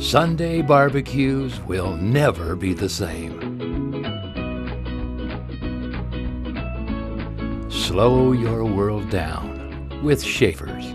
Sunday barbecues will never be the same. Slow your world down with Schaefer's.